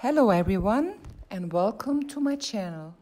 Hello everyone and welcome to my channel.